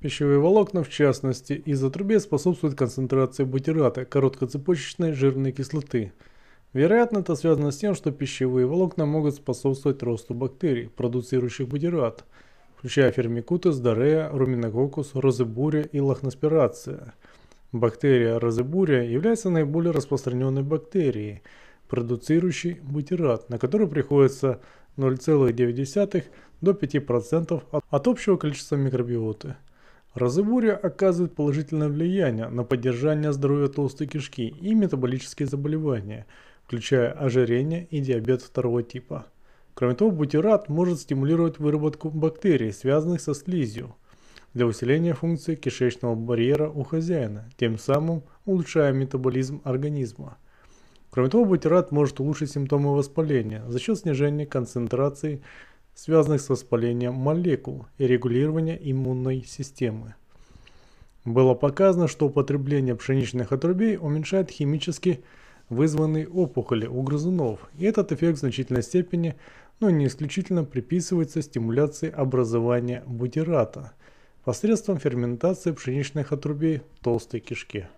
Пищевые волокна, в частности, из-за трубе способствуют концентрации бутирата, короткоцепочечной жирной кислоты. Вероятно, это связано с тем, что пищевые волокна могут способствовать росту бактерий, продуцирующих бутират, включая фермикутес, дорея, руминококус, розебурия и лахноспирация. Бактерия розебурия является наиболее распространенной бактерией, продуцирующей бутират, на которую приходится 0,9 до 5% от общего количества микробиоты. Розебурия оказывает положительное влияние на поддержание здоровья толстой кишки и метаболические заболевания, включая ожирение и диабет второго типа. Кроме того, бутират может стимулировать выработку бактерий, связанных со слизью, для усиления функции кишечного барьера у хозяина, тем самым улучшая метаболизм организма. Кроме того, бутират может улучшить симптомы воспаления за счет снижения концентрации связанных с воспалением молекул и регулирования иммунной системы. Было показано, что употребление пшеничных отрубей уменьшает химически вызванные опухоли у грызунов, и этот эффект в значительной степени, но не исключительно приписывается стимуляции образования бутирата посредством ферментации пшеничных отрубей в толстой кишке.